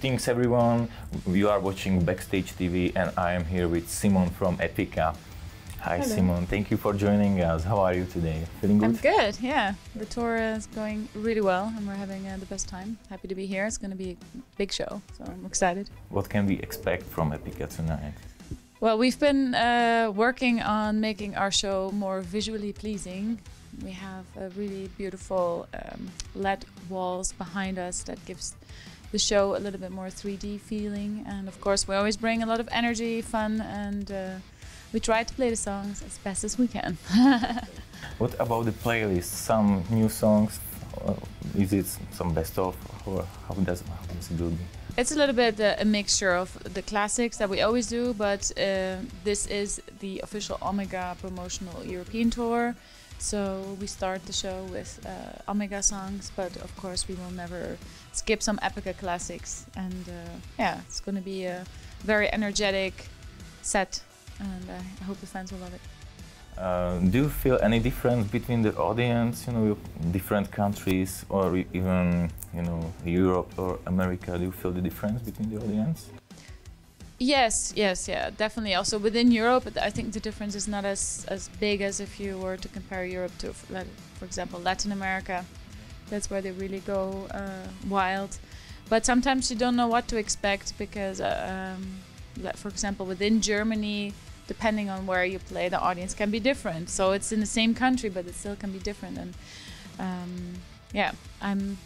Greetings everyone, you are watching Backstage TV and I am here with Simone from Epica. Hi Hello. Simone, thank you for joining us. How are you today? Feeling good? I'm good, yeah. The tour is going really well and we're having uh, the best time. Happy to be here. It's going to be a big show, so I'm excited. What can we expect from Epica tonight? Well, we've been uh, working on making our show more visually pleasing. We have a really beautiful um, LED walls behind us that gives the show a little bit more 3D feeling. And of course, we always bring a lot of energy, fun, and uh, we try to play the songs as best as we can. What about the playlist? Some new songs? Is it some best of? Or how does, how does it look? It's a little bit uh, a mixture of the classics that we always do, but uh, this is the official Omega promotional European tour. So we start the show with uh, Omega songs, but of course we will never skip some Epica classics. And uh, yeah, it's going to be a very energetic set, and I hope the fans will love it. Uh, do you feel any difference between the audience, you know, different countries, or even, you know, Europe or America? Do you feel the difference between the audience? Yes, yes, yeah, definitely. Also within Europe, I think the difference is not as as big as if you were to compare Europe to, for example, Latin America. That's where they really go uh, wild. But sometimes you don't know what to expect because, uh, um, for example, within Germany, depending on where you play, the audience can be different. So it's in the same country, but it still can be different. And um, yeah, I'm.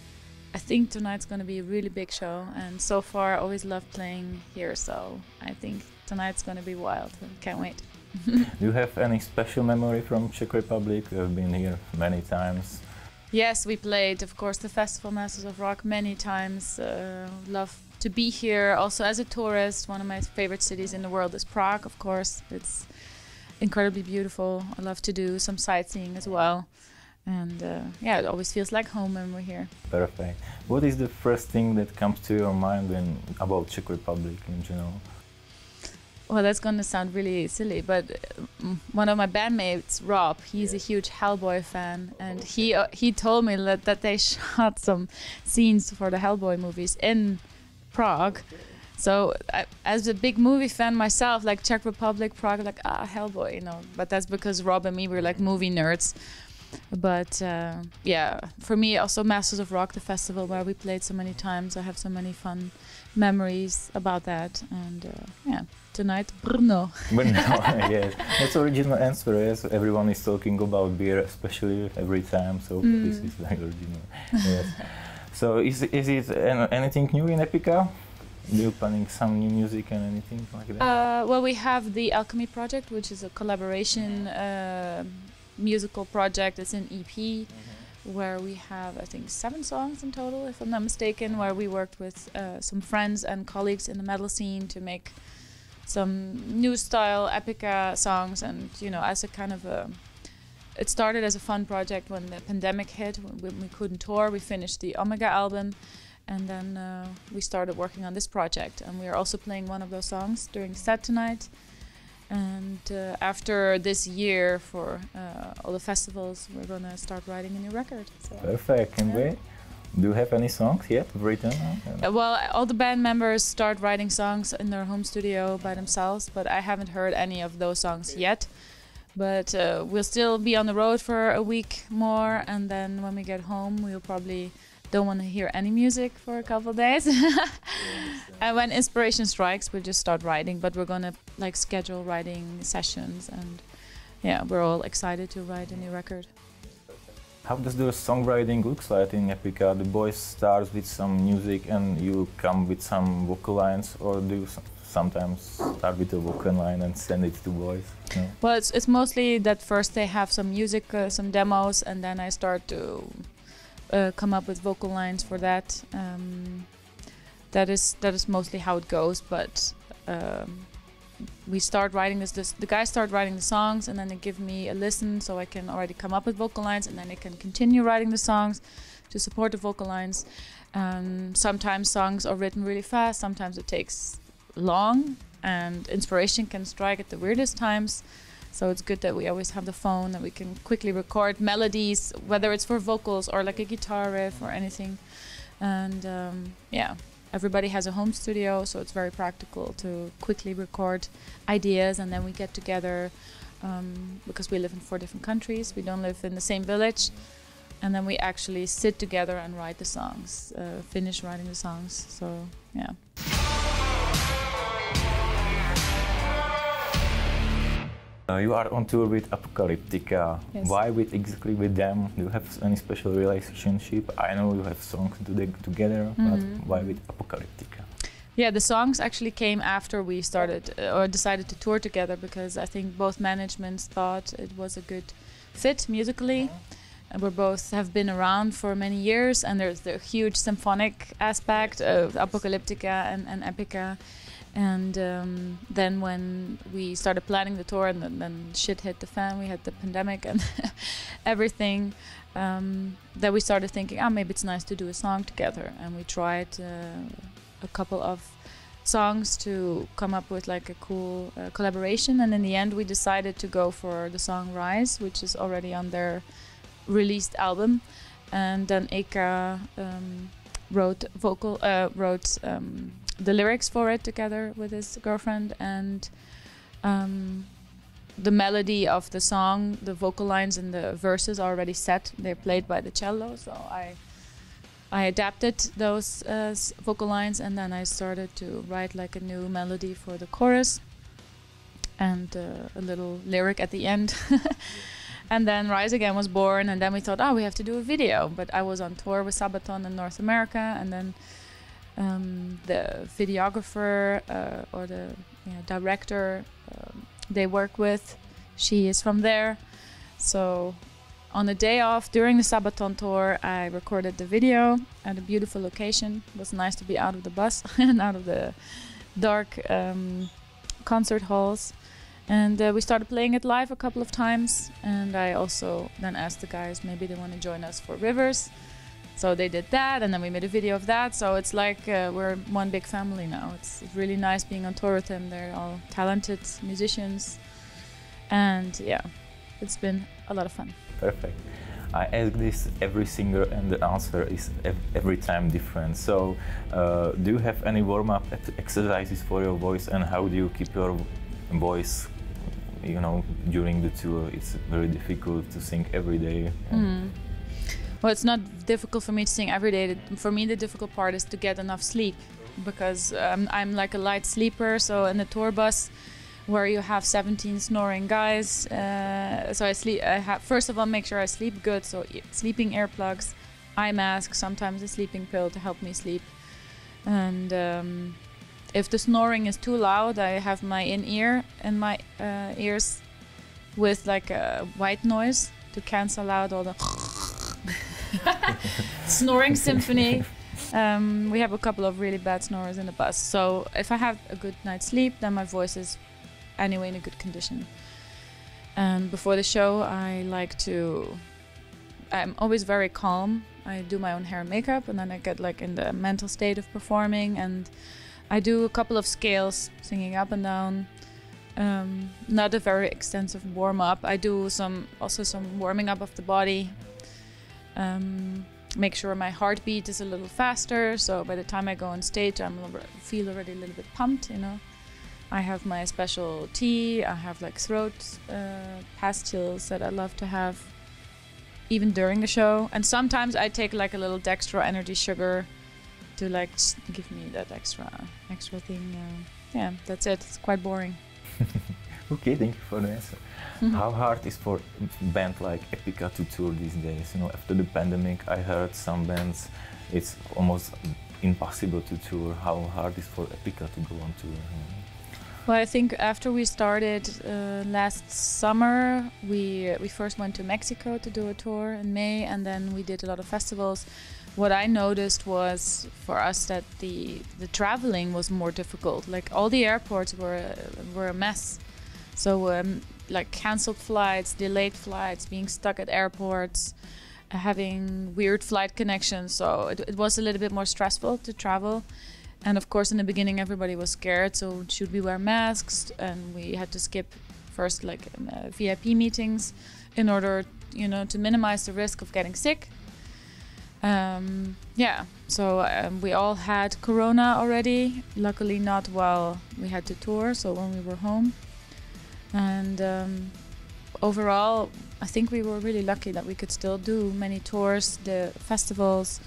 I think tonight's going to be a really big show, and so far I always love playing here. So I think tonight's going to be wild. Can't wait. Do you have any special memory from Czech Republic? You have been here many times. Yes, we played, of course, the Festival Masters of Rock many times. Uh, love to be here. Also, as a tourist, one of my favorite cities in the world is Prague. Of course, it's incredibly beautiful. I love to do some sightseeing as well, and uh, yeah, it always feels like home when we're here. Perfect. What is the first thing that comes to your mind when about Czech Republic in general? Well, that's going to sound really silly, but um, one of my bandmates, Rob, he's a huge Hellboy fan, and he uh, he told me that, that they shot some scenes for the Hellboy movies in Prague. So, I, as a big movie fan myself, like Czech Republic, Prague, like ah Hellboy, you know. But that's because Rob and me were like movie nerds. But uh, yeah, for me also Masters of Rock, the festival where we played so many times. I have so many fun memories about that, and uh, yeah, tonight Brno. But no, yes, that's original answer. Yes, everyone is talking about beer, especially every time. So this Mm. is like original. Yes. so is is it an- anything new in Epica? Do you planning some new music and anything like that? Uh, well, we have the Alchemy Project, which is a collaboration uh, musical project. It's an EP where we have, I think, seven songs in total, if I'm not mistaken, where we worked with uh, some friends and colleagues in the metal scene to make some new style epica songs. And, you know, as a kind of a. It started as a fun project when the pandemic hit, when we- we couldn't tour. We finished the Omega album. And then uh, we started working on this project, and we are also playing one of those songs during set tonight. And uh, after this year for uh, all the festivals, we're gonna start writing a new record. So. Perfect. Can Yeah. wait. Do you have any songs yet written? Uh, well, all the band members start writing songs in their home studio by themselves, but I haven't heard any of those songs yet. But uh, we'll still be on the road for a week more, and then when we get home, we'll probably don't want to hear any music for a couple of days. and when inspiration strikes, we'll just start writing. But we're gonna like schedule writing sessions, and yeah, we're all excited to write a new record. How does the songwriting looks like in Epica? The boys starts with some music and you come with some vocal lines, or do you sometimes start with a vocal line and send it to boys? No? Well, it's, it's mostly that first they have some music, uh, some demos, and then I start to uh, come up with vocal lines for that. Um, that is that is mostly how it goes. But um, we start writing this, this. The guys start writing the songs, and then they give me a listen, so I can already come up with vocal lines, and then I can continue writing the songs to support the vocal lines. Um, sometimes songs are written really fast. Sometimes it takes long and inspiration can strike at the weirdest times. So it's good that we always have the phone that we can quickly record melodies, whether it's for vocals or like a guitar riff or anything. And um, yeah, everybody has a home studio, so it's very practical to quickly record ideas, and then we get together um, because we live in four different countries. We don't live in the same village, and then we actually sit together and write the songs, uh, finish writing the songs. So yeah. Uh, you are on tour with Apocalyptica. Yes. Why with exactly with them? Do you have any special relationship? I know you have songs to together, Mhm. but why with Apocalyptica? Yeah, the songs actually came after we started uh, or decided to tour together because I think both managements thought it was a good fit musically. And we both have been around for many years, and there's the huge symphonic aspect of Apocalyptica and, and Epica. And um, then when we started planning the tour, and then, then shit hit the fan, we had the pandemic and everything. Um, then we started thinking, oh, maybe it's nice to do a song together, and we tried. Uh, a couple of songs to come up with like a cool uh, collaboration and in the end we decided to go for the song rise which is already on their released album and then Eicca um, wrote vocal uh, wrote um, the lyrics for it together with his girlfriend and um, the melody of the song the vocal lines and the verses are already set they're played by the cello so I I adapted those uh, vocal lines and then I started to write like a new melody for the chorus and uh, a little lyric at the end. and then Rise Again was born, and then we thought, oh, we have to do a video. But I was on tour with Sabaton in North America, and then um, the videographer uh, or the director um, they work with, she is from there. So on the day off during the Sabaton tour, I recorded the video at a beautiful location. It was nice to be out of the bus and out of the dark um, concert halls. And uh, we started playing it live a couple of times. And I also then asked the guys maybe they want to join us for Rivers. So they did that, and then we made a video of that. So it's like uh, we're one big family now. It's really nice being on tour with them. They're all talented musicians. And yeah, it's been a lot of fun. Perfect. I ask this every singer, and the answer is every time different. So, uh, do you have any warm up exercises for your voice, and how do you keep your voice? You know, during the tour, it's very difficult to sing every day. Mm. Well, it's not difficult for me to sing every day. For me, the difficult part is to get enough sleep because um, I'm like a light sleeper. So in the tour bus, where you have 17 snoring guys, uh, so I sleep. I have first of all make sure I sleep good. So sleeping earplugs, eye mask, sometimes a sleeping pill to help me sleep. And um, if the snoring is too loud, I have my in ear in my uh, ears with like a white noise to cancel out all the snoring symphony. Um, we have a couple of really bad snorers in the bus. So if I have a good night's sleep, then my voice is anyway in a good condition. And before the show, I like to. I'm always very calm. I do my own hair and makeup, and then I get like in the mental state of performing. And I do a couple of scales, singing up and down. Um, not a very extensive warm up. I do some also some warming up of the body. Um, make sure my heartbeat is a little faster. So by the time I go on stage, I'm feel already a little bit pumped. You know, I have my special tea. I have like throat uh, pastilles that I love to have, even during the show. And sometimes I take like a little Dextro energy sugar to like give me that extra extra thing. Uh, yeah, that's it. It's quite boring. Okay, thank you for the answer. How hard is for band like Epica to tour these days? You know, after the pandemic, I heard some bands it's almost impossible to tour. How hard is for Epica to go on tour? you know? Well, I think after we started uh, last summer, we we first went to Mexico to do a tour in May, and then we did a lot of festivals. What I noticed was for us that the the traveling was more difficult. Like all the airports were were a mess. So um, like canceled flights, delayed flights, being stuck at airports, uh, having weird flight connections. So it, it was a little bit more stressful to travel. And of course, in the beginning, everybody was scared. So should we wear masks? And we had to skip first like um, uh, VIP meetings in order, you know, to minimize the risk of getting sick. Um, yeah, so um, we all had Corona already. Luckily, not while we had to tour, so when we were home. And um, overall, I think we were really lucky that we could still do many tours, the festivals,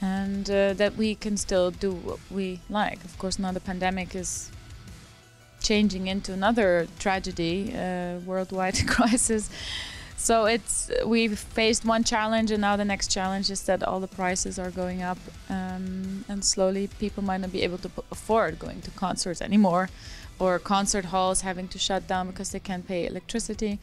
and uh, that we can still do what we like. Of course, now the pandemic is changing into another tragedy, uh, worldwide crisis. So it's we've faced one challenge, and now the next challenge is that all the prices are going up, um, and slowly people might not be able to afford going to concerts anymore, or concert halls having to shut down because they can't pay electricity.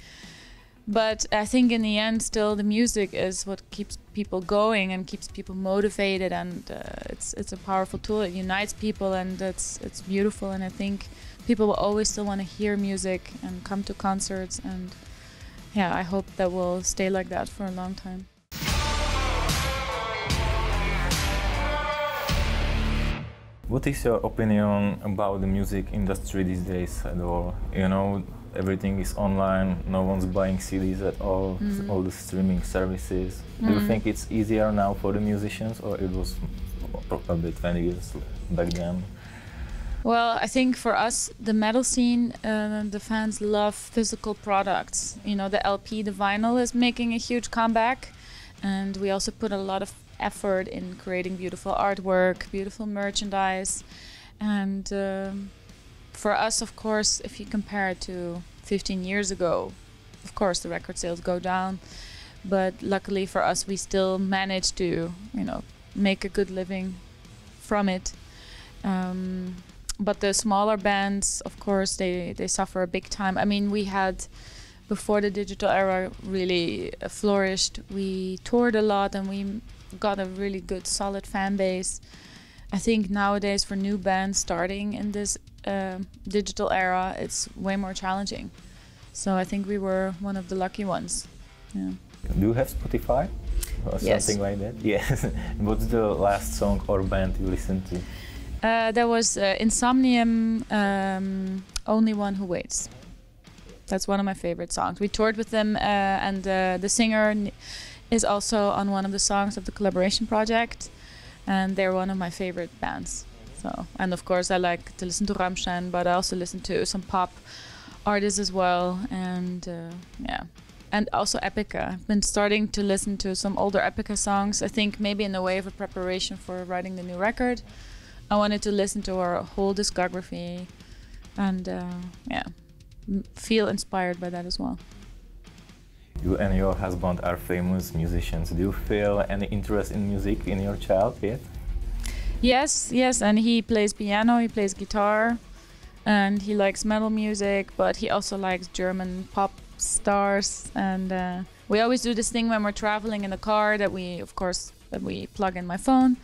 But I think in the end, still the music is what keeps people going and keeps people motivated, and uh, it's it's a powerful tool. It unites people, and it's it's beautiful. And I think people will always still want to hear music and come to concerts and yeah, I hope that will stay like that for a long time. What is your opinion about the music industry these days at all? You know, everything is online, no one's buying CDs at all, Mhm. all the streaming services. Do you Mhm. think it's easier now for the musicians or it was probably 20 years back then? Well, I think for us, the metal scene, uh, the fans love physical products. You know, the LP, the vinyl is making a huge comeback. And we also put a lot of effort in creating beautiful artwork, beautiful merchandise. And um, for us, of course, if you compare it to 15 years ago, of course, the record sales go down. But luckily for us, we still manage to, you know, make a good living from it. Um, but the smaller bands of course they they suffer a big time i mean we had before the digital era really flourished we toured a lot and we got a really good solid fan base i think nowadays for new bands starting in this uh, digital era it's way more challenging so i think we were one of the lucky ones yeah Do you have Spotify or Yes. something like that? Yes. What's the last song or band you listened to? Uh, there was uh, Insomnium, um, Only One Who Waits. That's one of my favorite songs. We toured with them, uh, and uh, the singer is also on one of the songs of the collaboration project, and they're one of my favorite bands. So, and of course, I like to listen to Rammstein, but I also listen to some pop artists as well, and uh, yeah, and also Epica. I've been starting to listen to some older Epica songs. I think maybe in a way of a preparation for writing the new record. I wanted to listen to our whole discography and uh, yeah, feel inspired by that as well. You and your husband are famous musicians. Do you feel any interest in music in your child yet? Yes, yes, and he plays piano, he plays guitar, and he likes metal music, but he also likes German pop stars. And uh, we always do this thing when we're traveling in the car that we, of course, that we plug in my phone.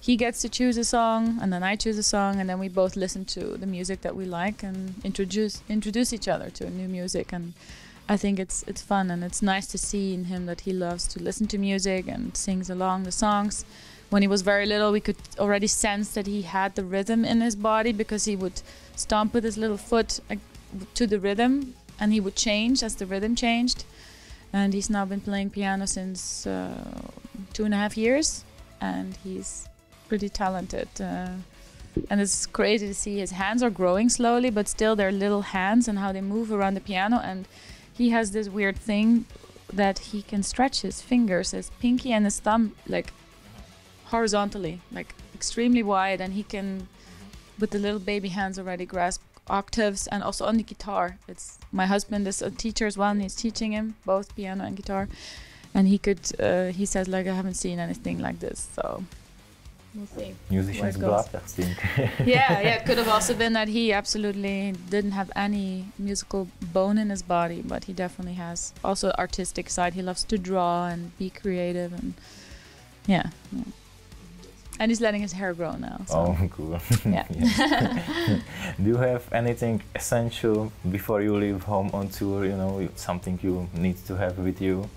He gets to choose a song, and then I choose a song, and then we both listen to the music that we like and introduce introduce each other to new music. And I think it's it's fun, and it's nice to see in him that he loves to listen to music and sings along the songs when he was very little, we could already sense that he had the rhythm in his body because he would stomp with his little foot uh, to the rhythm and he would change as the rhythm changed. And he's now been playing piano since uh, two and a half years and he's pretty talented. Uh, and it's crazy to see his hands are growing slowly, but still they're little hands and how they move around the piano. And he has this weird thing that he can stretch his fingers, his pinky and his thumb, like horizontally, like extremely wide, and he can, with the little baby hands, already grasp octaves and also on the guitar. It's my husband is a teacher as well, and he's teaching him both piano and guitar, and he could. Uh, he says like I haven't seen anything like this, so we'll see. Musician's goes. blood, I think. yeah, yeah. It could have also been that he absolutely didn't have any musical bone in his body, but he definitely has also artistic side. He loves to draw and be creative, and yeah, yeah. and he's letting his hair grow now. So. Oh, cool. Yeah. Do you have anything essential before you leave home on tour? You know, something you need to have with you?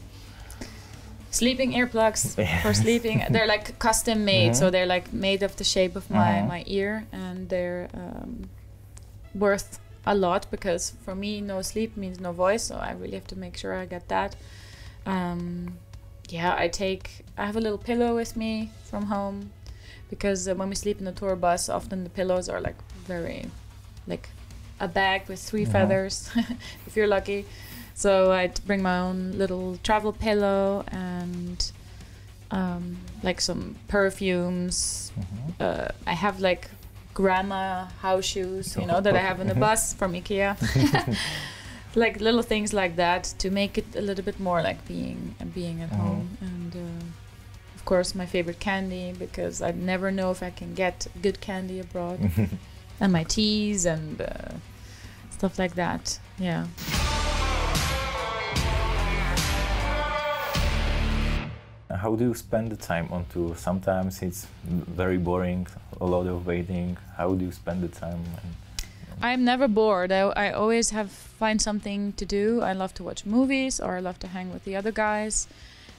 Sleeping earplugs for sleeping. They're like custom made, so Mhm. they're like made of the shape of my Mhm. my ear, and they're um, worth a lot because for me, no sleep means no voice. So I really have to make sure I get that. Um, yeah, I take I have a little pillow with me from home because uh, when we sleep in the tour bus, often the pillows are like very like a bag with 3 Mhm. feathers if you're lucky. So I'd bring my own little travel pillow and um, like some perfumes. Mhm. Uh, I have like grandma house shoes, you know, that I have in the bus from IKEA. like little things like that to make it a little bit more like being being at Mhm. home and uh, of course my favorite candy because I never know if I can get good candy abroad and my teas and uh, stuff like that yeah How do you spend the time on tour? Sometimes it's very boring, a lot of waiting. How do you spend the time? And, I'm never bored. I, I always have find something to do. I love to watch movies or I love to hang with the other guys.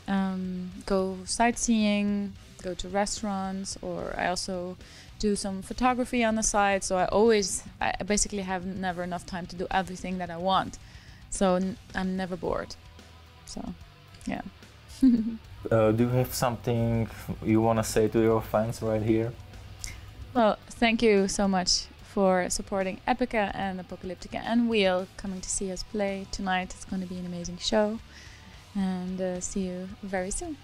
Um, go sightseeing go to restaurants or I also do some photography on the side. So I always I basically have never enough time to do everything that I want. So n- I'm never bored. So yeah uh, do you have something you want to say to your fans right here? Well, thank you so much for supporting Epica and Apocalyptica and Wheel coming to see us play tonight. It's going to be an amazing show. And uh, see you very soon.